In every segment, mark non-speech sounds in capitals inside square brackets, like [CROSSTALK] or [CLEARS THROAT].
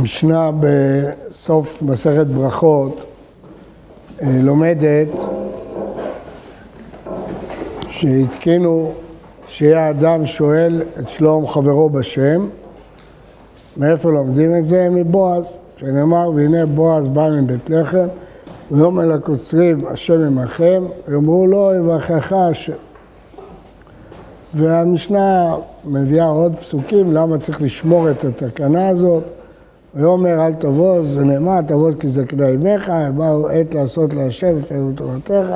המשנה בסוף מסכת ברכות אה, לומדת שהתקינו שיהיה אדם שואל את שלום חברו בשם. מאיפה לומדים את זה? מבועז, שנאמר והנה בועז בא מבית לחם ויאמר לקוצרים השם עמכם ויאמרו לו יברכך השם. והמשנה מביאה עוד פסוקים למה צריך לשמור את התקנה הזאת ויאמר אל תבוז, ונאמר תבוז כי זקנה אמך, באו עת לעשות להשם, הפרו תורתך,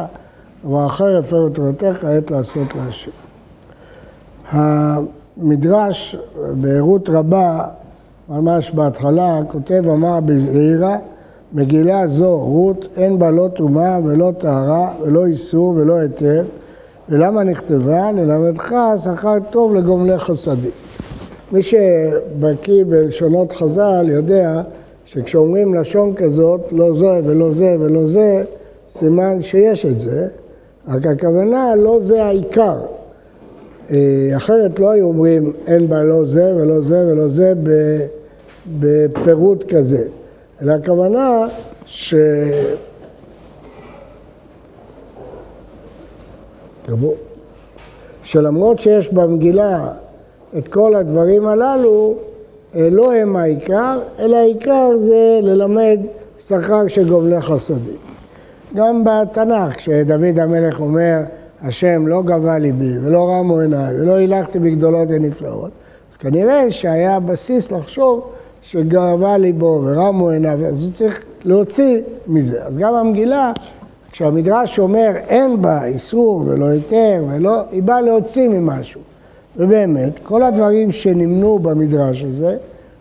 ואחר הפרו תורתך, עת לעשות להשם. המדרש בערות רבה, ממש בהתחלה, כותב, אמר בזעירה, מגילה זו, רות, אין בה לא טומאה ולא טהרה ולא איסור ולא היתר, ולמה נכתבה? ללמדך שכר טוב לגומלי חסדים. מי שבקיא בלשונות חז"ל יודע שכשאומרים לשון כזאת, לא זה ולא זה ולא זה, סימן שיש את זה, רק הכוונה לא זה העיקר. אה, אחרת לא היו אומרים אין בה לא זה ולא זה ולא זה בפירוט כזה, אלא הכוונה ש... שלמרות שיש במגילה את כל הדברים הללו, אה, לא הם העיקר, אלא העיקר זה ללמד שכר של גובלי חסדים. גם בתנ"ך, כשדוד המלך אומר, השם לא גבה ליבי ולא רמו עיניי ולא הילכתי בגדולות ונפלאות, אז כנראה שהיה בסיס לחשוב שגבה ליבו ורמו עיניו, אז הוא צריך להוציא מזה. אז גם המגילה, כשהמדרש אומר אין בה איסור ולא היתר ולא, היא באה להוציא ממשהו. ובאמת, כל הדברים שנמנו במדרש הזה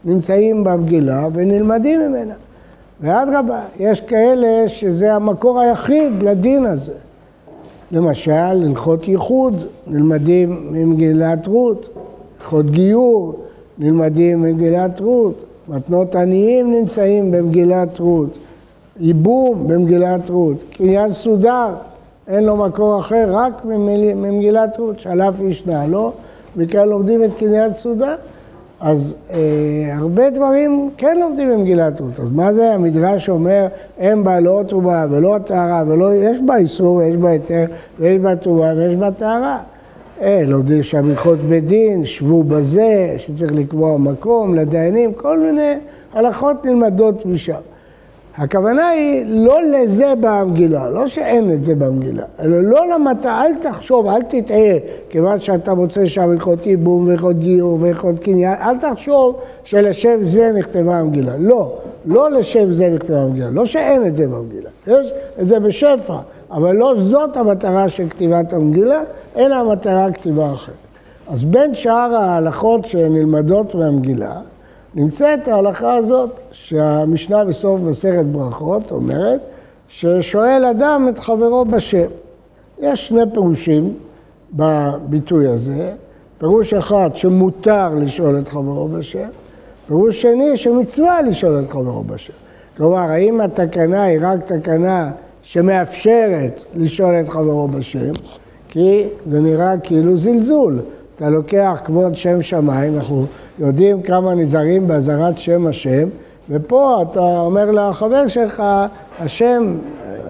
נמצאים במגילה ונלמדים ממנה. ואדרבה, יש כאלה שזה המקור היחיד לדין הזה. למשל, הלכות ייחוד נלמדים ממגילת רות, הלכות גיור נלמדים ממגילת רות, מתנות עניים נמצאים במגילת רות, ייבום במגילת רות, קניין סודר, אין לו מקור אחר, רק ממגילת רות, שלף איש נעלו. מכאן לומדים את קניין סעודה. אז אה, הרבה דברים כן לומדים במגילת רות. אז מה זה המדרש אומר, אין בה לא טומאה ולא טהרה ולא, יש בה איסור ויש בה היתר ויש בה טומאה ויש בה טהרה. אה, לומדים שם הלכות בית דין, שבו בזה, שצריך לקבוע מקום לדיינים, כל מיני הלכות נלמדות משם. הכוונה היא לא לזה במגילה, לא שאין את זה במגילה, אלא לא למטה, אל תחשוב, אל תטעה, כיוון שאתה מוצא שם הלכות ייבום והלכות גיור והלכות קניין, אל תחשוב שלשם זה נכתבה המגילה. לא, לא לשם זה נכתבה המגילה, לא שאין את זה במגילה, יש את זה בשפע, אבל לא זאת המטרה של כתיבת המגילה, אלא המטרה כתיבה אחרת. אז בין שאר ההלכות שנלמדות מהמגילה, נמצאת ההלכה הזאת שהמשנה בסוף מסכת ברכות אומרת ששואל אדם את חברו בשם. יש שני פירושים בביטוי הזה, פירוש אחד שמותר לשאול את חברו בשם, פירוש שני שמצווה לשאול את חברו בשם. כלומר, האם התקנה היא רק תקנה שמאפשרת לשאול את חברו בשם, כי זה נראה כאילו זלזול. אתה לוקח כבוד שם שמיים, אנחנו יודעים כמה נזהרים באזהרת שם השם, ופה אתה אומר לחבר שלך, השם,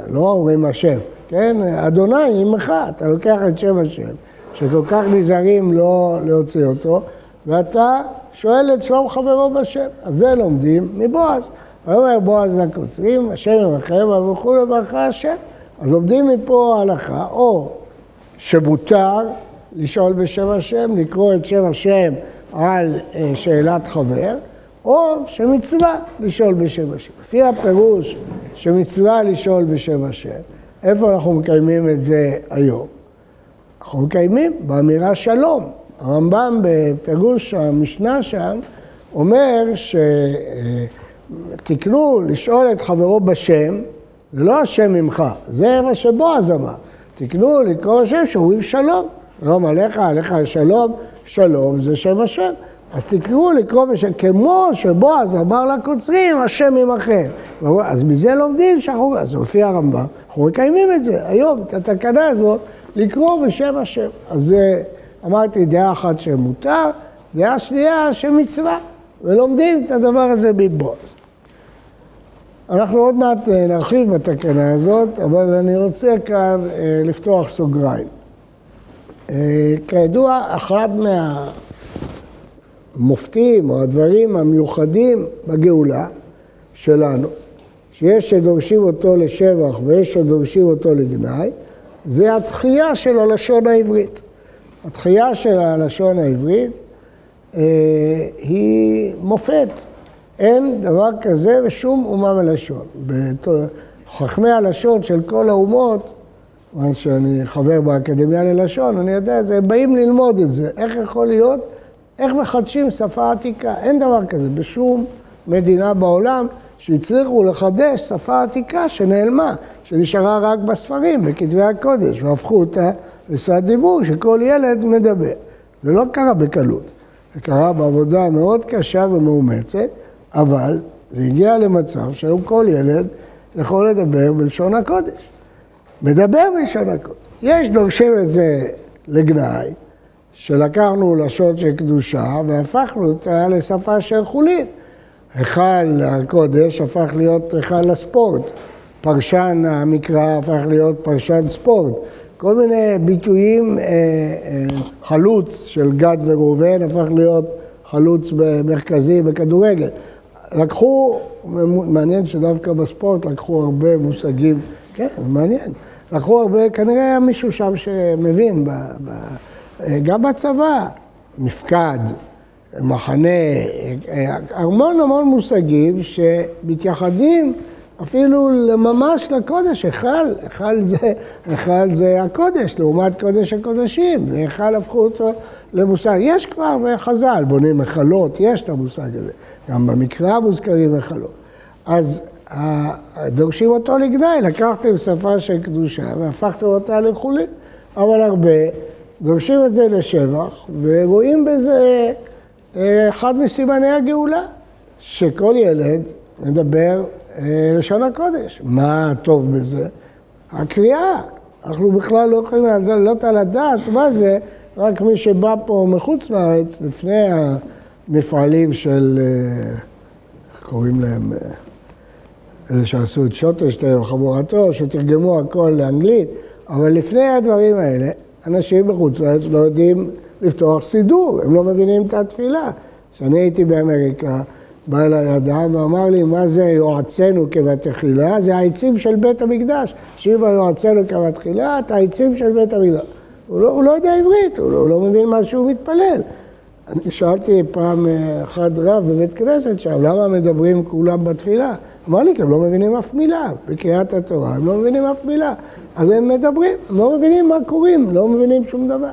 לא אומרים השם, כן? אדוני עמך, אתה לוקח את שם השם, שכל כך נזהרים לא להוציא אותו, ואתה שואל את שלום חברו בשם. אז זה לומדים מבועז. אומר בועז לקוצרים, השם עמכם, וברכו לברכה השם. אז לומדים מפה הלכה, או שמותר לשאול בשם השם, לקרוא את שם השם על אה, שאלת חבר, או שמצווה לשאול בשם השם. לפי הפירוש שמצווה לשאול בשם השם, איפה אנחנו מקיימים את זה היום? אנחנו מקיימים באמירה שלום. הרמב"ם בפירוש המשנה שם אומר שתקנו לשאול את חברו בשם, זה לא השם ממך, זה מה שבועז אמר. תקנו לקרוא השם שאומרים שלום. שלום עליך, עליך שלום, שלום זה שם השם. אז תקראו לקרוא בשם, כמו שבועז אמר לקוצרים, השם עמכם. אז מזה לומדים שאנחנו, אז לפי הרמב"ם, אנחנו מקיימים את זה היום, את התקנה הזאת, לקרוא בשם השם. אז זה, אמרתי, דעה אחת שמותר, דעה שנייה שמצווה. ולומדים את הדבר הזה מבעוז. אנחנו עוד מעט אה, נרחיב בתקנה הזאת, אבל אני רוצה כאן אה, לפתוח סוגריים. אה, כידוע, אחד מהמופתים או הדברים המיוחדים בגאולה שלנו, שיש שדורשים אותו לשבח ויש שדורשים אותו לגנאי, זה התחייה של הלשון העברית. התחייה של הלשון העברית אה, היא מופת. אין דבר כזה בשום אומה מלשון. בחכמי הלשון של כל האומות, כיוון שאני חבר באקדמיה ללשון, אני יודע את זה, הם באים ללמוד את זה. איך יכול להיות? איך מחדשים שפה עתיקה? אין דבר כזה בשום מדינה בעולם שהצליחו לחדש שפה עתיקה שנעלמה, שנשארה רק בספרים, בכתבי הקודש, והפכו אותה לשפת דיבור שכל ילד מדבר. זה לא קרה בקלות, זה קרה בעבודה מאוד קשה ומאומצת, אבל זה הגיע למצב שהיום כל ילד יכול לדבר בלשון הקודש. מדבר בלשון הקודש. יש דורשים את זה לגנאי, שלקחנו לשון של קדושה והפכנו אותה לשפה של חולין. היכל הקודש הפך להיות היכל הספורט, פרשן המקרא הפך להיות פרשן ספורט. כל מיני ביטויים, אה, אה, חלוץ של גד וראובן הפך להיות חלוץ מרכזי בכדורגל. לקחו, מעניין שדווקא בספורט לקחו הרבה מושגים, כן, מעניין. לקחו הרבה, כנראה היה מישהו שם שמבין, ב, ב, גם בצבא, מפקד, מחנה, המון המון מושגים שמתייחדים אפילו ממש לקודש, היכל, היכל זה, זה הקודש, לעומת קודש הקודשים, והיכל הפכו אותו למושג. יש כבר בחז"ל, בונים היכלות, יש את המושג הזה. גם במקרא מוזכרים היכלות. אז דורשים אותו לגנאי, לקחתם שפה של קדושה והפכתם אותה לחולין. אבל הרבה דורשים את זה לשבח, ורואים בזה אה, אחד מסימני הגאולה, שכל ילד מדבר אה, לשון הקודש. מה טוב בזה? הקריאה. אנחנו בכלל לא יכולים לעלות על הדעת מה זה, רק מי שבא פה מחוץ לארץ, לפני המפעלים של, אה, איך קוראים להם, אלה שעשו את שוטרשטיין וחבורתו, שתרגמו הכל לאנגלית, אבל לפני הדברים האלה, אנשים בחוץ לארץ לא יודעים לפתוח סידור, הם לא מבינים את התפילה. כשאני הייתי באמריקה, בא אליי אדם ואמר לי, מה זה יועצינו כבתחילה? זה העצים של בית המקדש. שיבה יועצינו כבתחילה, את העצים של בית המקדש. הוא לא, הוא לא יודע עברית, הוא לא, הוא לא מבין מה שהוא מתפלל. אני שאלתי פעם אה, אחד רב בבית כנסת שם, למה מדברים כולם בתפילה? כי הם לא מבינים אף מילה. בקריאת התורה הם לא מבינים אף מילה. אז הם מדברים, הם לא מבינים מה קוראים, לא מבינים שום דבר.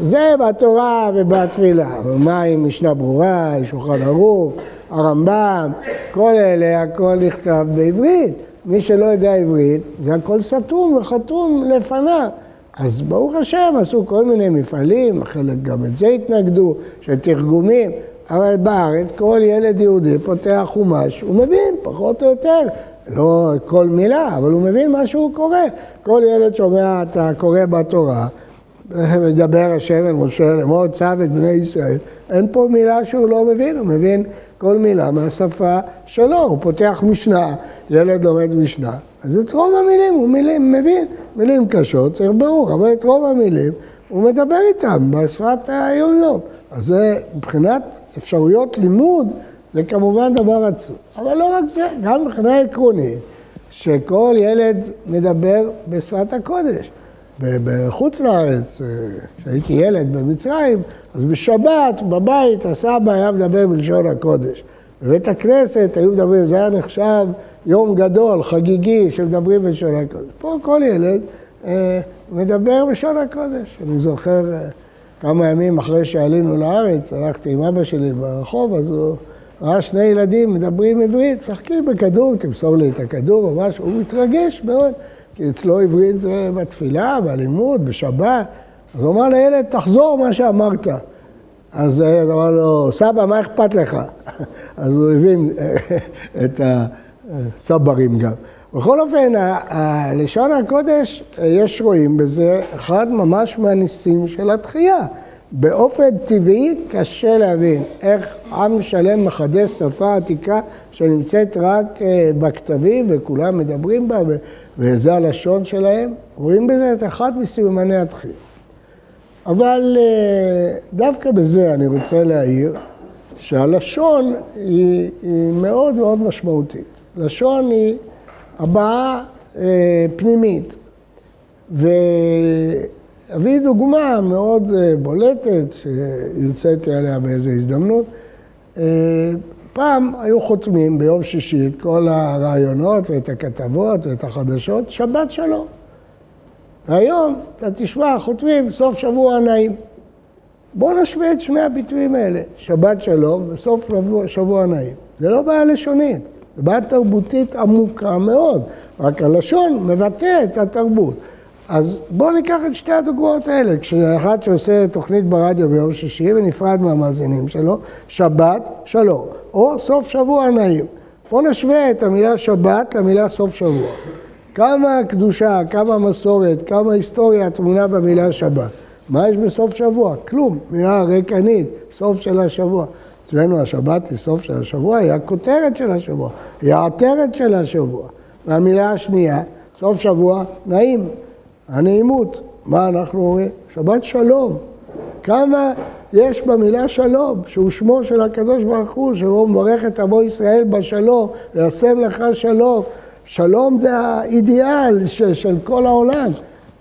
זה בתורה ובתפילה. מה עם משנה ברורה, שולחן ערוך, הרמב"ם, כל אלה, הכל נכתב בעברית. מי שלא יודע עברית, זה הכל סתום וחתום לפניו. אז ברוך השם עשו כל מיני מפעלים, חלק גם את זה התנגדו, של תרגומים, אבל בארץ כל ילד יהודי פותח חומש, הוא מבין פחות או יותר, לא כל מילה, אבל הוא מבין מה שהוא קורא. כל ילד שומע, אתה קורא בתורה, [LAUGHS] מדבר השם אל משה לאמור צו את בני ישראל, אין פה מילה שהוא לא מבין, הוא מבין כל מילה מהשפה שלו, הוא פותח משנה, ילד לומד משנה, אז את רוב המילים הוא מילים, מבין, מילים קשות, צריך ברור, אבל את רוב המילים הוא מדבר איתם בשפת היום-יום. אז זה מבחינת אפשרויות לימוד, זה כמובן דבר עצוב. אבל לא רק זה, גם מבחינה עקרונית, שכל ילד מדבר בשפת הקודש. בחוץ לארץ, אה, כשהייתי ילד במצרים, אז בשבת, בבית, הסבא היה מדבר בלשון הקודש. בבית הכנסת היו מדברים, זה היה נחשב יום גדול, חגיגי, שמדברים בלשון הקודש. פה כל ילד מדבר בלשון הקודש. אני זוכר אה, כמה ימים אחרי שעלינו לארץ, הלכתי עם אבא שלי ברחוב, אז הוא ראה שני ילדים מדברים עברית, משחקים בכדור, תמסור לי את הכדור או משהו, הוא מתרגש מאוד. כי אצלו עברית זה בתפילה, בלימוד, בשבת. אז הוא אמר לילד, תחזור מה שאמרת. אז הילד אמר לו, סבא, מה אכפת לך? [LAUGHS] אז הוא הבין [LAUGHS] את הצברים גם. בכל אופן, לשון הקודש, יש רואים בזה אחד ממש מהניסים של התחייה. באופן טבעי קשה להבין איך עם שלם מחדש שפה עתיקה שנמצאת רק אה, בכתבים וכולם מדברים בה וזה הלשון שלהם. רואים בזה את אחד מסימני התחילה. אבל אה, דווקא בזה אני רוצה להעיר שהלשון היא, היא מאוד מאוד משמעותית. לשון היא הבעה אה, פנימית. ואביא דוגמה מאוד אה, בולטת, שהרציתי עליה באיזו הזדמנות. אה, פעם היו חותמים ביום שישי את כל הרעיונות ואת הכתבות ואת החדשות, שבת שלום. והיום, אתה תשמע, חותמים סוף שבוע נעים. בואו נשווה את שני הביטויים האלה, שבת שלום וסוף שבוע, נעים. זה לא בעיה לשונית, זה בעיה תרבותית עמוקה מאוד, רק הלשון מבטא את התרבות. אז בואו ניקח את שתי הדוגמאות האלה, כשאחד שעושה תוכנית ברדיו ביום שישי ונפרד מהמאזינים שלו, שבת, שלום, או סוף שבוע נעים. בואו נשווה את המילה שבת למילה סוף שבוע. כמה קדושה, כמה מסורת, כמה היסטוריה טמונה במילה שבת. מה יש בסוף שבוע? כלום, מילה ריקנית, סוף של השבוע. אצלנו השבת היא סוף של השבוע, היא הכותרת של השבוע, היא העטרת של השבוע. והמילה השנייה, סוף שבוע, נעים, הנעימות. מה אנחנו אומרים? שבת שלום. כמה יש במילה שלום, שהוא שמו של הקדוש ברוך הוא, שהוא מברך את עמו ישראל בשלום, וישם לך שלום. שלום זה האידיאל של, כל העולם.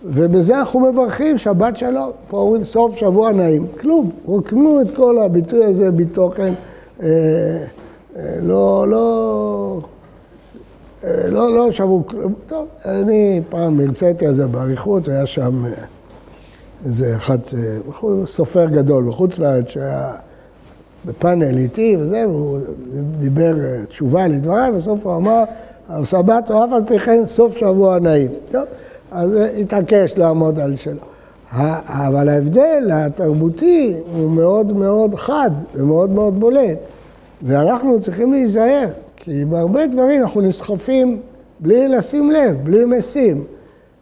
ובזה אנחנו מברכים, שבת שלום. פה אומרים סוף שבוע נעים. כלום, רוקנו את כל הביטוי הזה בתוכן. אה, אה, לא, לא, אה, לא, לא שמעו כלום. טוב, אני פעם הרציתי על זה באריכות, היה שם אה, איזה אחד, אה, סופר גדול בחוץ לארץ, שהיה בפאנל איתי וזה, והוא דיבר תשובה לדבריי, בסוף הוא אמר, סבת או אף על פי כן סוף שבוע נעים. טוב, אז התעקש לעמוד על שלו. אבל ההבדל התרבותי הוא מאוד מאוד חד ומאוד מאוד בולט, ואנחנו צריכים להיזהר. כי בהרבה דברים אנחנו נסחפים בלי לשים לב, בלי משים.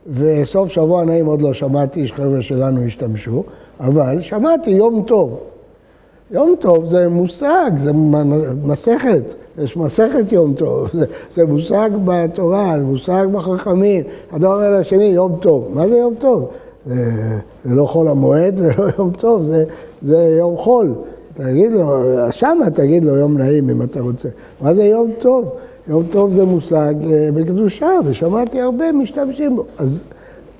וסוף שבוע נעים עוד לא שמעתי שחבר'ה שלנו השתמשו, אבל שמעתי יום טוב. יום טוב זה מושג, זה מסכת, יש מסכת יום טוב, [LAUGHS] זה, זה מושג בתורה, זה מושג בחכמים. אדם אומר לשני, יום טוב. מה זה יום טוב? זה, זה לא חול המועד ולא [LAUGHS] יום טוב, זה, זה יום חול. תגיד לו, שמה תגיד לו יום נעים אם אתה רוצה. מה זה יום טוב? יום טוב זה מושג אה, בקדושה, ושמעתי הרבה משתמשים בו. אז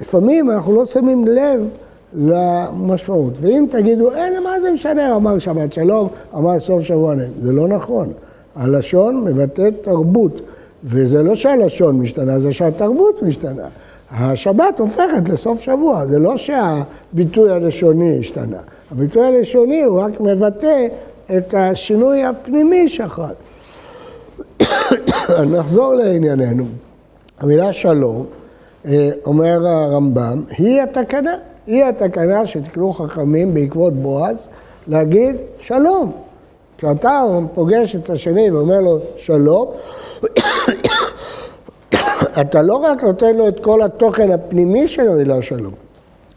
לפעמים אנחנו לא שמים לב למשמעות. ואם תגידו, אין, מה זה משנה, אמר שבת שלום, אמר סוף שבוע נעים. זה לא נכון. הלשון מבטאת תרבות, וזה לא שהלשון משתנה, זה שהתרבות משתנה. השבת הופכת לסוף שבוע, זה לא שהביטוי הלשוני השתנה. הביטוי הלשוני הוא רק מבטא את השינוי הפנימי שחל. [COUGHS] נחזור לענייננו. המילה שלום, אה, אומר הרמב"ם, היא התקנה. היא התקנה שתקנו חכמים בעקבות בועז, להגיד שלום. כשאתה פוגש את השני ואומר לו שלום, [COUGHS] אתה לא רק נותן לו את כל התוכן הפנימי של המילה שלום,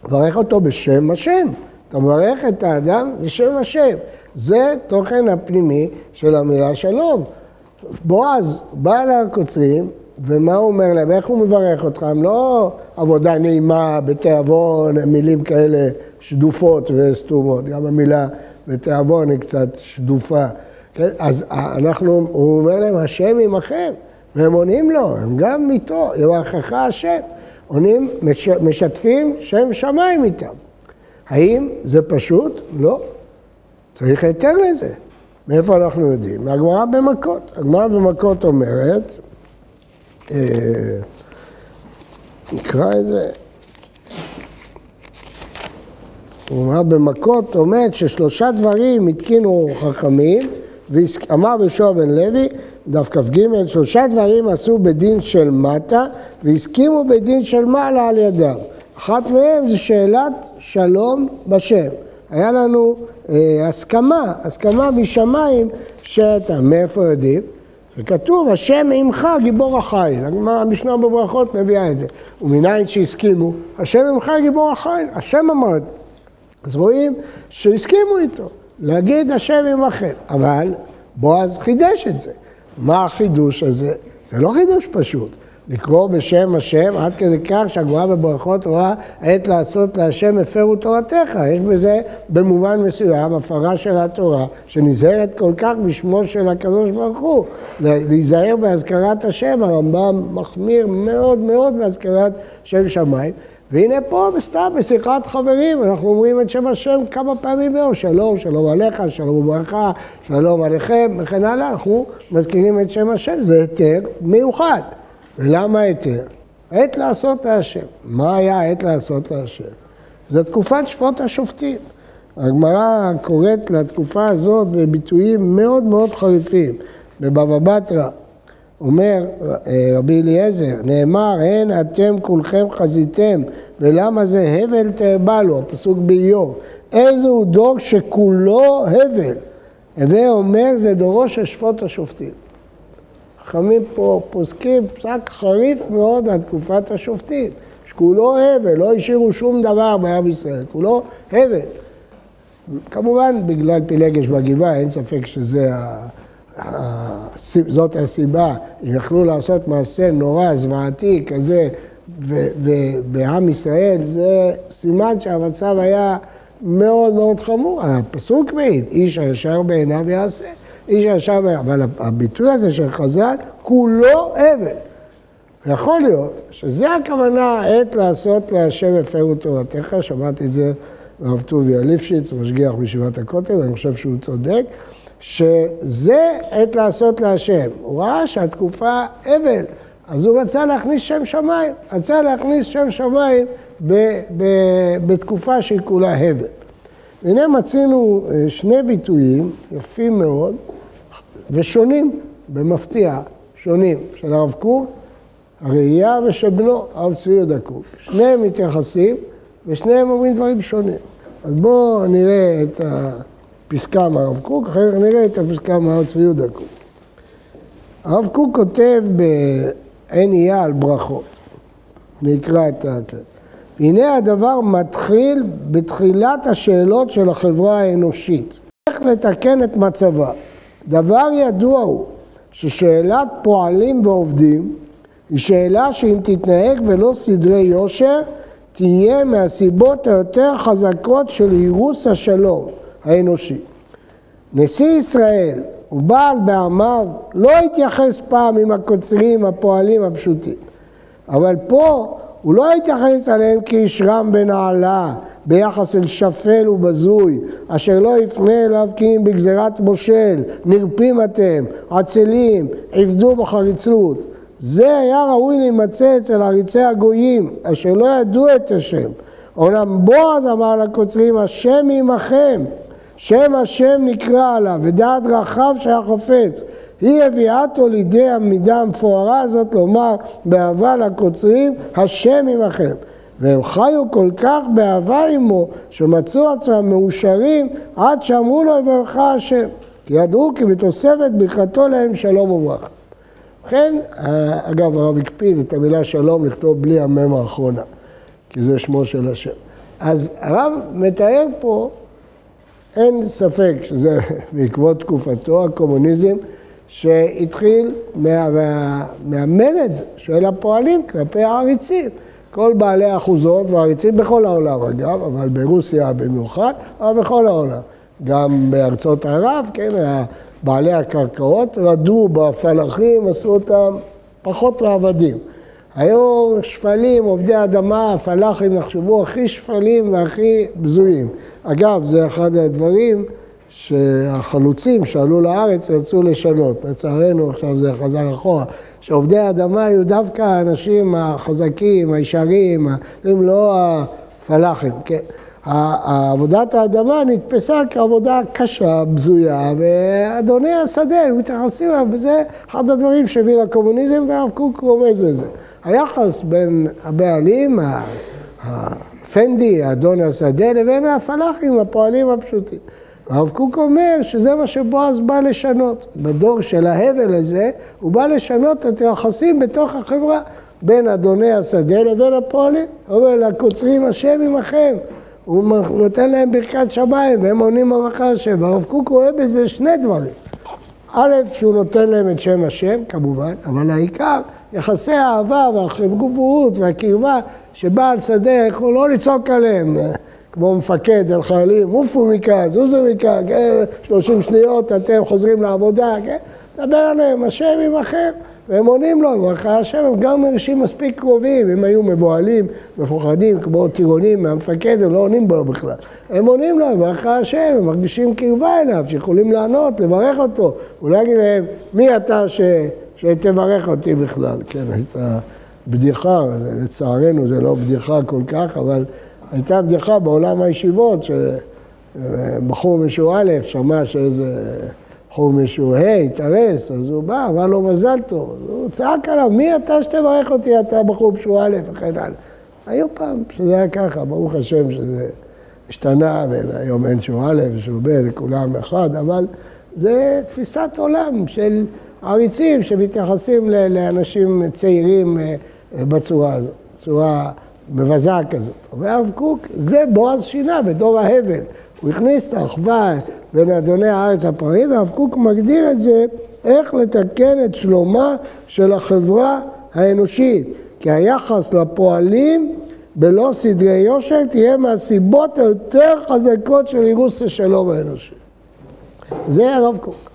מברך אותו בשם השם. אתה מברך את האדם בשם השם. זה תוכן הפנימי של המילה שלום. בועז בא לקוצרים, ומה הוא אומר להם? איך הוא מברך אותם? לא עבודה נעימה, בתיאבון, מילים כאלה שדופות וסתומות. גם המילה בתיאבון היא קצת שדופה. כן? אז אנחנו, הוא אומר להם, השם עמכם. והם עונים לו, הם גם איתו, יברכך השם. עונים, משתפים שם שמיים איתם. האם זה פשוט? לא. צריך היתר לזה. מאיפה אנחנו יודעים? מהגמרא במכות. הגמרא במכות אומרת, נקרא את זה, הגמרא במכות אומרת ששלושה דברים התקינו חכמים, ואמר בשוע בן לוי, דף כ"ג, שלושה דברים עשו בדין של מטה, והסכימו בדין של מעלה על ידם. אחת מהן זה שאלת שלום בשם. היה לנו אה, הסכמה, הסכמה משמיים שאתה, מאיפה יודעים? וכתוב, השם עמך גיבור החיל. המשנה בברכות מביאה את זה. ומניין שהסכימו, השם עמך גיבור החיל, השם אמר את זה. אז רואים שהסכימו איתו, להגיד השם עמכם, אבל בועז חידש את זה. מה החידוש הזה? זה לא חידוש פשוט. לקרוא בשם השם, עד כדי כך שהגבוהה בברכות רואה עת לעשות להשם הפרו תורתך. יש בזה במובן מסוים הפרה של התורה, שנזהרת כל כך בשמו של הקדוש ברוך הוא. להיזהר בהזכרת השם, הרמב"ם מחמיר מאוד מאוד בהזכרת שם שמיים. והנה פה, סתם בשיחת חברים, אנחנו אומרים את שם השם כמה פעמים ביום, שלום, שלום עליך, שלום וברכה, שלום עליכם, וכן הלאה, אנחנו מזכירים את שם השם, זה היתר מיוחד. ולמה היתר? עת לעשות להשם. מה היה עת לעשות להשם? זו תקופת שפוט השופטים. הגמרא קוראת לתקופה הזאת בביטויים מאוד מאוד חריפים. בבבא בתרא אומר אה, רבי אליעזר, נאמר, הן אתם כולכם חזיתם, ולמה זה הבל תאבלו, הפסוק באיוב. איזה הוא דור שכולו הבל. הווה אומר, זה דורו של שפוט השופטים. חכמים פה פוסקים פסק חריף מאוד על תקופת השופטים, שכולו הבל, לא השאירו שום דבר בעם ישראל, כולו הבל. כמובן, בגלל פילגש בגבעה, אין ספק שזה זאת הסיבה, אם יכלו לעשות מעשה נורא, זוועתי כזה, ובעם ישראל, זה סימן שהמצב היה מאוד מאוד חמור. הפסוק מעיד, איש הישר בעיניו יעשה. איש הישר בעיניו. אבל הביטוי הזה של חז"ל, כולו אבל. יכול להיות שזה הכוונה עת לעשות להשם הפרו תורתך, שמעתי את זה מהרב טוביה ליפשיץ, משגיח בישיבת הכותל, אני חושב שהוא צודק. שזה עת לעשות להשם. הוא ראה שהתקופה אבל, אז הוא רצה להכניס שם שמיים, רצה להכניס שם שמיים ב, ב, בתקופה שהיא כולה הבל. והנה מצינו אה, שני ביטויים יפים מאוד ושונים, במפתיע, שונים, של הרב קוק, הראייה ושל בנו, הרב צבי יהודה קוק. שניהם מתייחסים ושניהם אומרים דברים שונים. אז בואו נראה את ה... פסקה מהרב קוק, אחר כך נראה את הפסקה מהרב צבי יהודה קוק. הרב קוק כותב בעין אייה על ברכות. נקרא את ה... הנה הדבר מתחיל בתחילת השאלות של החברה האנושית. איך לתקן את מצבה. דבר ידוע הוא ששאלת פועלים ועובדים היא שאלה שאם תתנהג בלא סדרי יושר, תהיה מהסיבות היותר חזקות של אירוס השלום. האנושי. נשיא ישראל ובעל בעמיו לא התייחס פעם עם הקוצרים, הפועלים הפשוטים. אבל פה הוא לא התייחס אליהם כאיש רם בנעלה, ביחס אל שפל ובזוי, אשר לא יפנה אליו כי אם בגזירת מושל, נרפים אתם, עצלים, עבדו בחריצות. זה היה ראוי להימצא אצל עריצי הגויים, אשר לא ידעו את השם. אומנם בועז אמר לקוצרים, השם עמכם, שם השם נקרא עליו, ודעת רחב שהיה חפץ. היא הביאתו לידי המידה המפוארה הזאת לומר באהבה לקוצרים, השם עמכם. והם חיו כל כך באהבה עמו, שמצאו עצמם מאושרים עד שאמרו לו יברך השם. כי ידעו כי בתוספת ברכתו להם שלום וברכה. ובכן, אגב, הרב הקפיד את המילה שלום לכתוב בלי המם האחרונה, כי זה שמו של השם. אז הרב מתאר פה אין ספק שזה [LAUGHS] בעקבות תקופתו, הקומוניזם, שהתחיל מה, מה, מהמרד של הפועלים כלפי העריצים. כל בעלי האחוזות והעריצים בכל העולם אגב, אבל ברוסיה במיוחד, אבל בכל העולם. גם בארצות ערב, כן, בעלי הקרקעות רדו בפלחים, עשו אותם פחות לעבדים. היו שפלים, עובדי אדמה, הפלאחים נחשבו הכי שפלים והכי בזויים. אגב, זה אחד הדברים שהחלוצים שעלו לארץ רצו לשנות. לצערנו עכשיו זה חזר אחורה. שעובדי האדמה היו דווקא האנשים החזקים, הישרים, הם לא הפלאחים. כן. עבודת האדמה נתפסה כעבודה קשה, בזויה, ואדוני השדה, היו מתייחסים אליו, וזה אחד הדברים שהביא לקומוניזם, והרב קוק רומז לזה. היחס בין הבעלים, הפנדי, אדון השדה, לבין הפלאחים, הפועלים הפשוטים. הרב קוק אומר שזה מה שבועז בא לשנות. בדור של ההבל הזה, הוא בא לשנות את היחסים בתוך החברה, בין אדוני השדה לבין הפועלים. הוא אומר, לקוצרים השם עמכם. הוא נותן להם ברכת שמיים והם עונים ברכה השם. והרב קוק רואה בזה שני דברים. א', שהוא נותן להם את שם השם, כמובן, אבל העיקר, יחסי האהבה והחברות והקרבה שבעל שדה יכול לא לצעוק עליהם, כמו מפקד על חיילים, עופו מכאן, זוזו מכאן, כן, 30 שניות אתם חוזרים לעבודה, כן? דבר עליהם, השם עמכם. והם עונים לו, ברכה השם, הם גם אנשים מספיק קרובים, אם היו מבוהלים, מפוחדים, כמו טירונים מהמפקד, הם לא עונים בו בכלל. הם עונים לו, ברכה השם, הם מרגישים קרבה אליו, שיכולים לענות, לברך אותו. הוא לא להם, מי אתה ש... שתברך אותי בכלל? כן, הייתה בדיחה, לצערנו זה לא בדיחה כל כך, אבל הייתה בדיחה בעולם הישיבות, שבחור משהו א' שמע שאיזה... בחור מישהו, היי, התארס, אז הוא בא, אמר לו מזל טוב. הוא צעק עליו, מי אתה שתברך אותי, אתה בחור משהו א' וכן הלאה. היו פעם שזה היה ככה, ברוך השם שזה השתנה, והיום אין שהוא א' ושהוא ב', לכולם אחד, אבל זה תפיסת עולם של עריצים שמתייחסים לאנשים צעירים אה, בצורה הזאת, בצורה מבזה כזאת. והרב קוק, זה בועז שינה בדור ההבל. הוא הכניס את האחווה בין אדוני הארץ הפרעים, והרב קוק מגדיר את זה איך לתקן את שלומה של החברה האנושית. כי היחס לפועלים בלא סדרי יושר תהיה מהסיבות היותר חזקות של אירוס השלום האנושי. זה הרב קוק.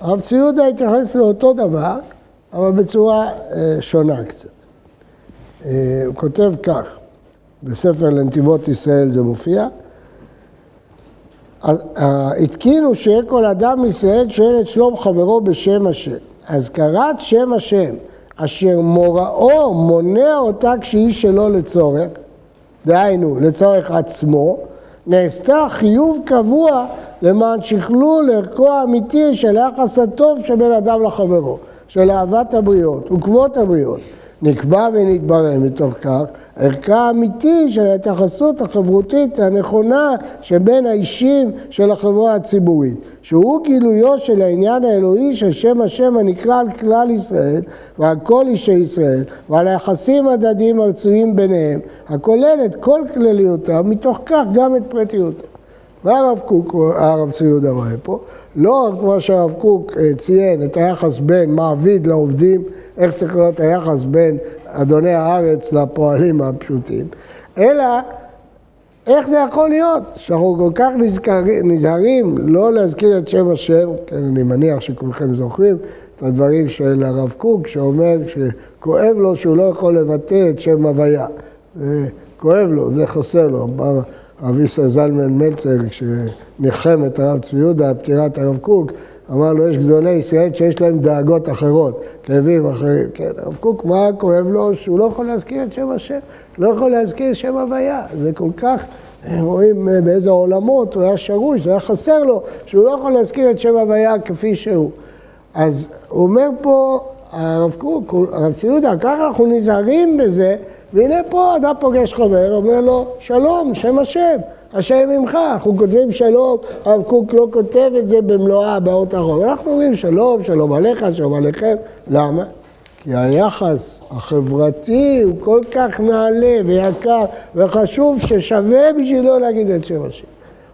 הרב צבי יהודה התייחס לאותו דבר, אבל בצורה אה, שונה קצת. אה, הוא כותב כך, בספר לנתיבות ישראל זה מופיע, התקינו שיהיה כל אדם מישראל שואל את שלום חברו בשם השם. אזכרת שם השם, אשר מוראו מונע אותה כשהיא שלו לצורך, דהיינו לצורך עצמו, נעשתה חיוב קבוע למען שכלול ערכו האמיתי של היחס הטוב שבין אדם לחברו, של אהבת הבריות וכבוד הבריות. נקבע ונתברר מתוך כך ערכה האמיתי של ההתייחסות החברותית הנכונה שבין האישים של החברה הציבורית, שהוא גילויו של העניין האלוהי של שם השם הנקרא על כלל ישראל ועל כל אישי ישראל ועל היחסים הדדיים הרצויים ביניהם, הכולל את כל כלליותם, מתוך כך גם את פרטיותם. והרב קוק, הרב צבי יהודה רואה פה, לא רק כמו שהרב קוק אה, ציין את היחס בין מעביד לעובדים, איך צריך להיות היחס בין אדוני הארץ לפועלים הפשוטים, אלא איך זה יכול להיות שאנחנו כל כך נזכרים, נזהרים לא להזכיר את שם השם, כן, אני מניח שכולכם זוכרים את הדברים של הרב קוק, שאומר שכואב לו שהוא לא יכול לבטא את שם הוויה. כואב לו, זה חסר לו. הרב ישראל זלמן מלצר, כשניחם את הרב צבי יהודה, פטירת הרב קוק, אמר לו, יש גדולי ישראל שיש להם דאגות אחרות, כאבים אחרים. כן, הרב קוק, מה כואב לו? שהוא לא יכול להזכיר את שם השם, לא יכול להזכיר שם הוויה. זה כל כך, רואים באיזה עולמות הוא היה שרוש, זה היה חסר לו, שהוא לא יכול להזכיר את שם הוויה כפי שהוא. אז הוא אומר פה, הרב קוק, הרב ציודה, ככה אנחנו נזהרים בזה, והנה פה אדם פוגש חבר, אומר לו, שלום, שם השם. השם עמך, אנחנו כותבים שלום, הרב קוק לא כותב את זה במלואה באות האחרון. אנחנו אומרים שלום, שלום עליך, שלום עליכם. למה? כי היחס החברתי הוא כל כך נעלה ויקר וחשוב ששווה בשבילו להגיד את שם השם.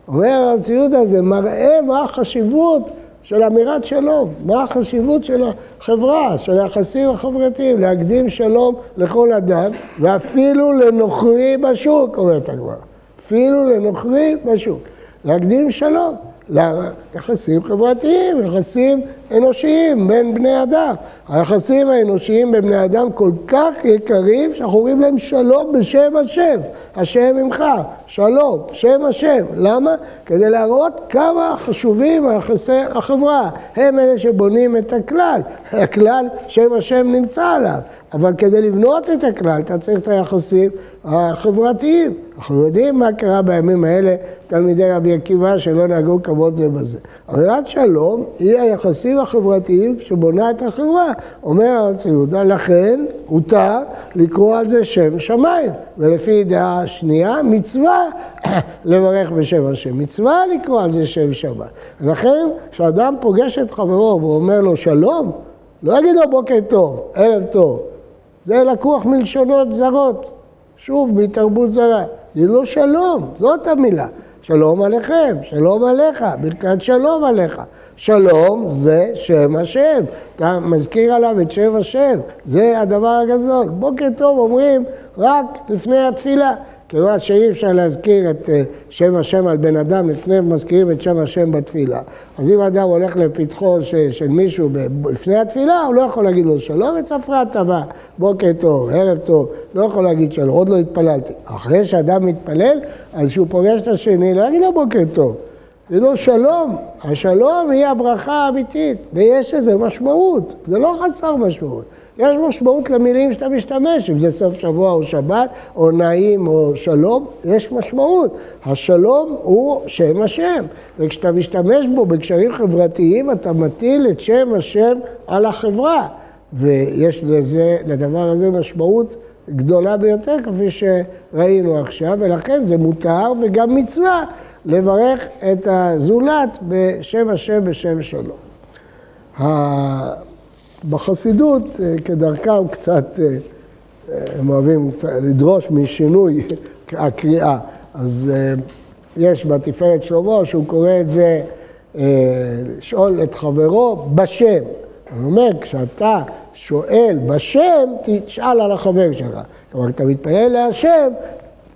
אומר הרב ציוד הזה, מראה מה החשיבות של אמירת שלום, מה החשיבות של החברה, של היחסים החברתיים, להקדים שלום לכל אדם, ואפילו לנוכרי בשוק, אומרת הגמרא. אפילו לנוכרי בשוק. להקדים שלום. למה? יחסים חברתיים, יחסים אנושיים בין בני אדם. היחסים האנושיים בין בני אדם כל כך יקרים, שאנחנו אומרים להם שלום בשם השם. השם עמך, שלום, שם השם. למה? כדי להראות כמה חשובים יחסי החברה. הם אלה שבונים את הכלל. [LAUGHS] הכלל, שם השם נמצא עליו. אבל כדי לבנות את הכלל, אתה צריך את היחסים החברתיים. אנחנו יודעים מה קרה בימים האלה, תלמידי רבי עקיבא שלא נהגו כבוד זה בזה. אמירת שלום היא היחסים החברתיים שבונה את החברה. אומר הרב יהודה, לכן הותר לקרוא על זה שם שמיים. ולפי דעה שנייה, מצווה [CLEARS THROAT] לברך בשם השם. מצווה לקרוא על זה שם שמיים. לכן, כשאדם פוגש את חברו ואומר לו שלום, לא יגיד לו בוקר טוב, ערב טוב. זה לקוח מלשונות זרות. שוב מתרבות זרה. זה לא שלום, זאת המילה. שלום עליכם, שלום עליך, ברכת שלום עליך. שלום זה שם השם, אתה מזכיר עליו את שם השם, זה הדבר הגדול. בוקר טוב אומרים רק לפני התפילה. כיוון שאי אפשר להזכיר את אה, שם השם על בן אדם לפני מזכירים את שם השם בתפילה. אז אם אדם הולך לפתחו של, מישהו לפני התפילה, הוא לא יכול להגיד לו שלום וצפרה טובה, בוקר טוב, ערב טוב, לא יכול להגיד שלום, עוד לא התפללתי. אחרי שאדם מתפלל, אז כשהוא פוגש את השני, לא יגיד לו בוקר טוב. זה לא שלום, השלום היא הברכה האמיתית, ויש לזה משמעות, זה לא חסר משמעות. יש משמעות למילים שאתה משתמש, אם זה סוף שבוע או שבת, או נעים או שלום, יש משמעות. השלום הוא שם השם, וכשאתה משתמש בו בקשרים חברתיים, אתה מטיל את שם השם על החברה, ויש לזה, לדבר הזה משמעות גדולה ביותר, כפי שראינו עכשיו, ולכן זה מותר וגם מצווה לברך את הזולת בשם השם בשם שלום. בחסידות, אה, כדרכם, קצת, אה, הם אוהבים לדרוש משינוי [LAUGHS] הקריאה. אז אה, יש בתפארת שלמה שהוא קורא את זה, לשאול את חברו בשם. הוא אומר, כשאתה שואל בשם, תשאל על החבר שלך. כלומר, אתה מתפלל להשם,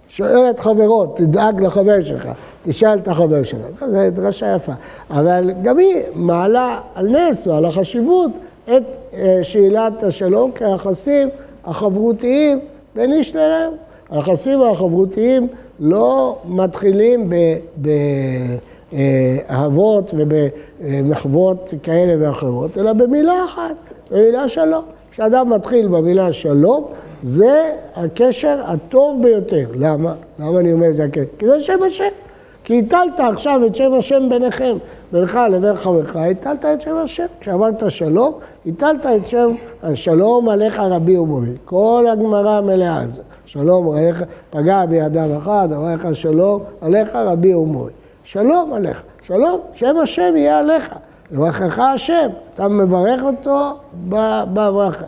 שואל את חברו, תדאג לחבר שלך, תשאל את החבר שלך. זו דרשה יפה. אבל גם היא מעלה על נס ועל החשיבות את אה, שאלת השלום כיחסים החברותיים בין איש לרעהו. היחסים החברותיים לא מתחילים באהבות ובמחוות כאלה ואחרות, אלא במילה אחת, במילה שלום. כשאדם מתחיל במילה שלום, זה הקשר הטוב ביותר. למה? למה אני אומר את זה? כי זה שם השם. כי הטלת עכשיו את שם השם ביניכם, בינך לבין חברך, הטלת את שם השם. כשאמרת שלום, הטלת את שם שלום עליך רבי ומורי. כל הגמרא מלאה על זה. שלום עליך, פגע בידם אחד, אמר לך שלום עליך רבי ומורי. שלום עליך, שלום, שם השם יהיה עליך. יברכך השם, אתה מברך אותו בברכה.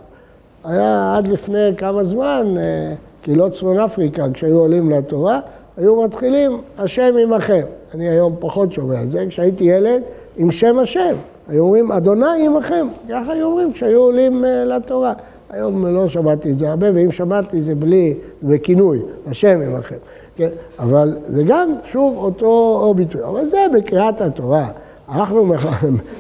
היה עד לפני כמה זמן, אה, קהילות צפון אפריקה, כשהיו עולים לתורה, היו מתחילים, השם עמכם. אני היום פחות שומע את זה, כשהייתי ילד, עם שם השם. היו אומרים, אדוני עמכם. ככה היו אומרים כשהיו עולים אה, לתורה. היום לא שמעתי את זה הרבה, ואם שמעתי זה בלי, זה בכינוי, השם עמכם. כן, אבל זה גם, שוב, אותו ביטוי. אבל זה בקריאת התורה. אנחנו,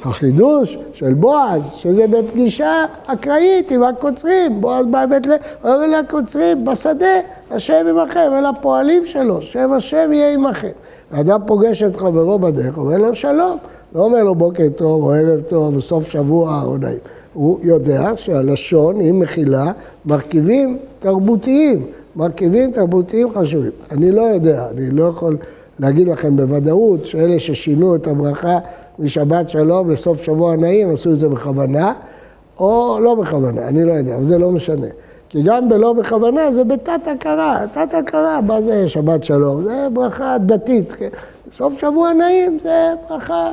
החידוש של בועז, שזה בפגישה אקראית עם הקוצרים, בועז בא לבית לב, אומר לקוצרים, בשדה, השם עמכם, אל הפועלים שלו, שם השם יהיה עמכם. האדם פוגש את חברו בדרך, אומר לו שלום, לא אומר לו בוקר טוב או ערב טוב או סוף שבוע או נעים. הוא יודע שהלשון היא מכילה מרכיבים תרבותיים, מרכיבים תרבותיים חשובים. אני לא יודע, אני לא יכול להגיד לכם בוודאות שאלה ששינו את הברכה משבת שלום לסוף שבוע נעים עשו את זה בכוונה, או לא בכוונה, אני לא יודע, אבל זה לא משנה. כי גם בלא בכוונה זה בתת הכרה, תת הכרה, מה זה שבת שלום? זה ברכה דתית. כן? סוף שבוע נעים זה ברכה,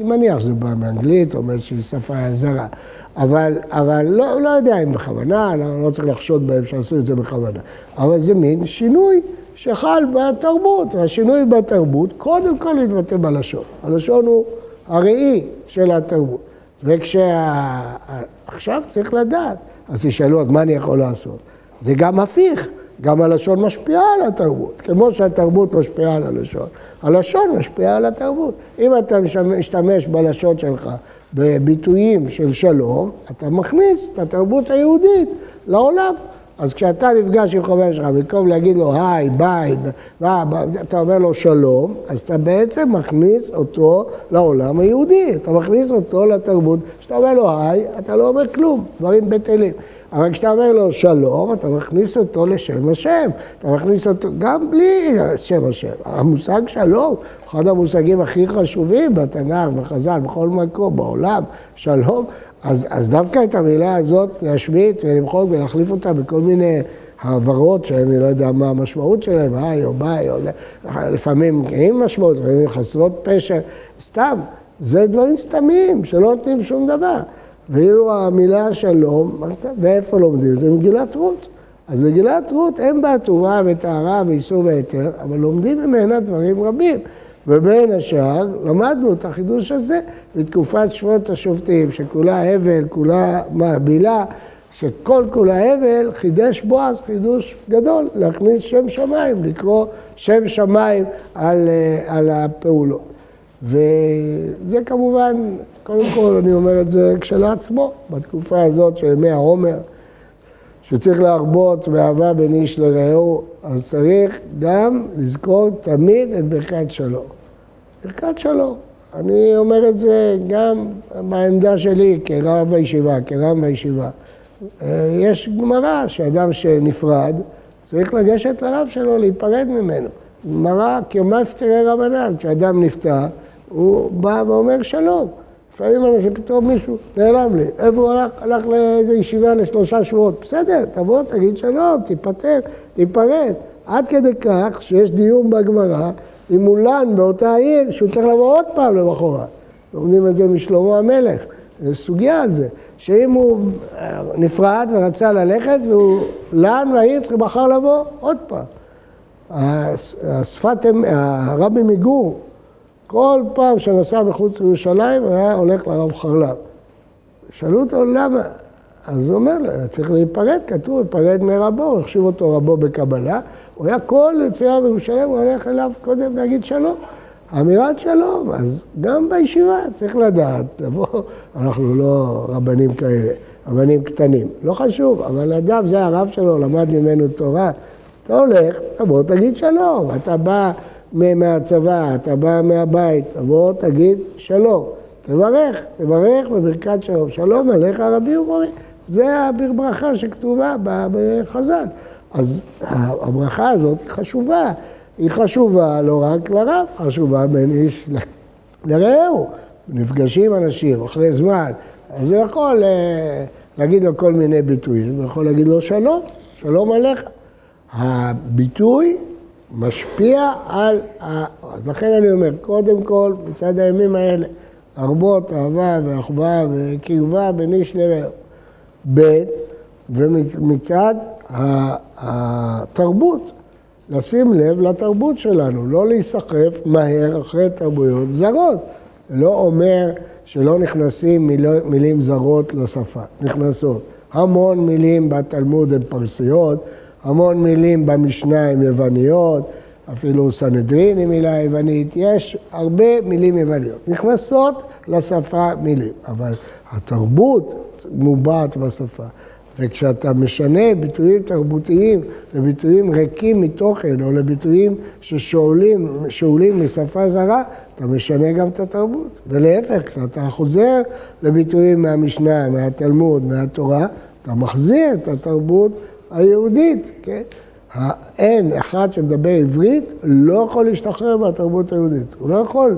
אני מניח שזה בא מאנגלית או מאיזושהי שפה זרה. אבל, אבל לא, לא יודע אם בכוונה, לא, לא צריך לחשוד בהם שעשו את זה בכוונה. אבל זה מין שינוי שחל בתרבות, והשינוי בתרבות קודם כל מתבטא בלשון. הלשון הוא הראי של התרבות. וכשעכשיו צריך לדעת, אז תשאלו, אז מה אני יכול לעשות? זה גם הפיך, גם הלשון משפיעה על התרבות. כמו שהתרבות משפיעה על הלשון, הלשון משפיעה על התרבות. אם אתה משתמש בלשון שלך בביטויים של שלום, אתה מכניס את התרבות היהודית לעולם. אז כשאתה נפגש עם חבר שלך, במקום להגיד לו היי, ביי, אתה אומר לו שלום, אז אתה בעצם מכניס אותו לעולם היהודי, אתה מכניס אותו לתרבות. כשאתה אומר לו היי, אתה לא אומר כלום, דברים בטלים. אבל כשאתה אומר לו שלום, אתה מכניס אותו לשם השם. אתה מכניס אותו גם בלי שם השם. המושג שלום, אחד המושגים הכי חשובים בתנ"ך, בחז"ל, בכל מקום, בעולם, שלום. אז, אז דווקא את המילה הזאת להשמיט ולמחוק ולהחליף אותה בכל מיני העברות שאני לא יודע מה המשמעות שלהן, היי או ביי, או לפעמים עם משמעות, לפעמים חסרות פשר, סתם, זה דברים סתמיים שלא נותנים שום דבר. ואילו המילה שלום, ואיפה לומדים? זה מגילת רות. אז מגילת רות אין בה טומאה וטהרה ואיסור והיתר, אבל לומדים ממנה דברים רבים. ובין השאר למדנו את החידוש הזה בתקופת שבות השופטים, שכולה הבל, כולה מעבילה, שכל כולה הבל, חידש בועז חידוש גדול, להכניס שם שמיים, לקרוא שם שמיים על, אה, על הפעולות. וזה כמובן, קודם כל אני אומר את זה כשלעצמו, בתקופה הזאת של ימי העומר, שצריך להרבות באהבה בין איש לרעהו, אז צריך גם לזכור תמיד את ברכת שלום. ברכת שלום. אני אומר את זה גם בעמדה שלי כרב הישיבה, כרב הישיבה. אה, יש גמרא שאדם שנפרד צריך לגשת לרב שלו, להיפרד ממנו. גמרא כמפטרי רבנן, כשאדם נפטר, הוא בא ואומר שלום. לפעמים אנשים, פתאום מישהו נעלם לי, איפה הוא הלך? הלך לאיזו ישיבה לשלושה שבועות. בסדר, תבוא, תגיד שלום, תיפטר, תיפרד. עד כדי כך שיש דיון בגמרא אם הוא לן באותה עיר, שהוא צריך לבוא עוד פעם למחרת. לומדים את זה משלמה המלך, זו סוגיה על זה. שאם הוא אה, נפרד ורצה ללכת והוא לן והעיר צריך מחר לבוא עוד פעם. השפת, הרבי מגור, כל פעם שנסע מחוץ לירושלים היה הולך לרב חרל"פ. שאלו אותו למה? אז הוא אומר צריך להיפרד, כתוב, להיפרד מרבו, החשיב אותו רבו בקבלה. הוא היה כל יציאה בירושלים, הוא הולך אליו קודם להגיד שלום. אמירת שלום, אז גם בישיבה צריך לדעת, לבוא, אנחנו לא רבנים כאלה, רבנים קטנים, לא חשוב, אבל אדם, זה הרב שלו, למד ממנו תורה, אתה הולך, תבוא תגיד שלום, אתה בא מהצבא, אתה בא מהבית, תבוא תגיד שלום, תברך, תברך בברכת שלום, שלום עליך רבי ומורי, זה הברכה שכתובה בחז"ל. אז הברכה הזאת היא חשובה, היא חשובה לא רק לרב, חשובה בין איש לרעהו. נפגשים אנשים אחרי זמן, אז הוא יכול אה, להגיד לו כל מיני ביטויים, הוא יכול להגיד לו שלום, שלום עליך. הביטוי משפיע על ה... אז לכן אני אומר, קודם כל, מצד הימים האלה, הרבות אהבה ואחווה וקרבה בין איש לרעהו. ב', ומצד התרבות, לשים לב לתרבות שלנו, לא להיסחף מהר אחרי תרבויות זרות. לא אומר שלא נכנסים מיל... מילים זרות לשפה, נכנסות. המון מילים בתלמוד הן פרסיות, המון מילים במשנה הן יווניות, אפילו סנהדרין היא מילה יוונית, יש הרבה מילים יווניות. נכנסות לשפה מילים, אבל התרבות מובעת בשפה. וכשאתה משנה ביטויים תרבותיים לביטויים ריקים מתוכן, או לביטויים ששאולים משפה זרה, אתה משנה גם את התרבות. ולהפך, כשאתה חוזר לביטויים מהמשנה, מהתלמוד, מהתורה, אתה מחזיר את התרבות היהודית, כן? האין אחד שמדבר עברית לא יכול להשתחרר מהתרבות היהודית. הוא לא יכול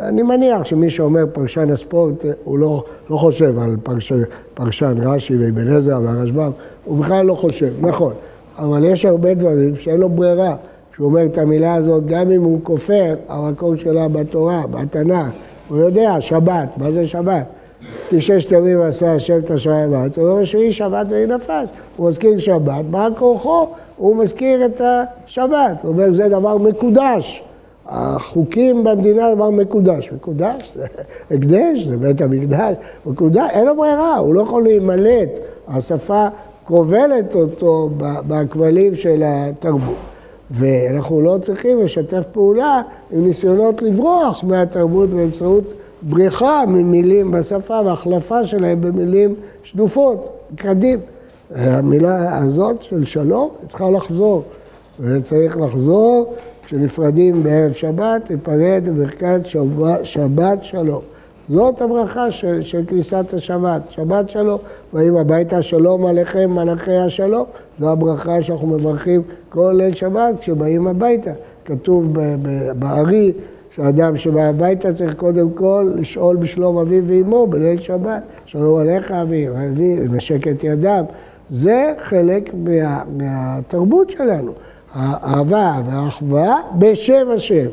אני מניח שמי שאומר פרשן הספורט, הוא לא, לא חושב על פרש, פרשן רש"י ואבן עזרא והרשב"ם, הוא בכלל לא חושב, נכון. אבל יש הרבה דברים שאין לו ברירה. שהוא אומר את המילה הזאת, גם אם הוא כופר, המקום שלה בתורה, בתנ"ך, הוא יודע, שבת, מה זה שבת? כי ששת ימים עשה השם את השמיים בארץ, הוא אומר שהיא שבת והיא נפש. הוא מזכיר שבת, מה כוחו? הוא מזכיר את השבת. הוא אומר, זה דבר מקודש. החוקים במדינה דבר מקודש. מקודש זה הקדש, זה בית המקדש, מקודש, אין לו ברירה, הוא לא יכול להימלט. השפה כובלת אותו בכבלים של התרבות. ואנחנו לא צריכים לשתף פעולה עם ניסיונות לברוח מהתרבות באמצעות בריחה ממילים בשפה והחלפה שלהם במילים שדופות, קדים. המילה הזאת של שלום צריכה לחזור, וצריך לחזור כשנפרדים בערב שבת, להיפרד בברכת שבת שלום. זאת הברכה של, של כניסת השבת, שבת שלום, באים הביתה שלום עליכם מלאכי השלום, זו הברכה שאנחנו מברכים כל ליל שבת כשבאים הביתה. כתוב בארי שאדם שבא הביתה צריך קודם כל לשאול בשלום אביו ואמו בליל שבת, שלום עליך אבי, אבי, לנשק את ידיו. זה חלק מה, מהתרבות שלנו. האהבה והאחווה בשם השם.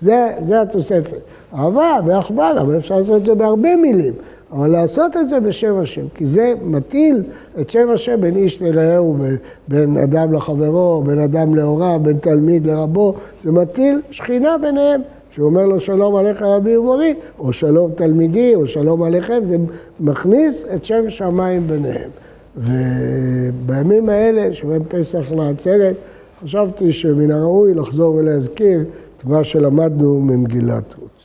זה, זה התוספת. אהבה ואחווה, אבל אפשר לעשות את זה בהרבה מילים. אבל לעשות את זה בשם השם, כי זה מטיל את שם השם בין איש לרעהו, בין אדם לחברו, בין אדם להוריו, בין תלמיד לרבו, זה מטיל שכינה ביניהם. שהוא אומר לו שלום עליך רבי ומורי, או שלום תלמידי, או שלום עליכם, זה מכניס את שם שמיים ביניהם. ובימים האלה, שבין פסח לעצרת, חשבתי שמן הראוי לחזור ולהזכיר את מה שלמדנו ממגילת רות.